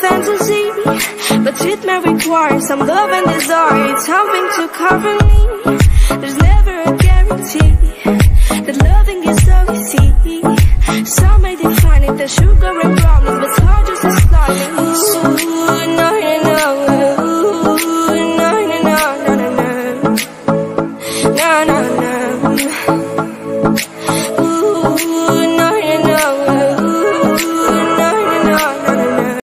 fantasy But treatment requires some love and desire. It's something to cover me. There's never a guarantee That loving is so easy. Some may define it as sugar and problems But it's hard just to start me Ooh, no, no, no Ooh, no, no, no, no, no, no. No, no, no.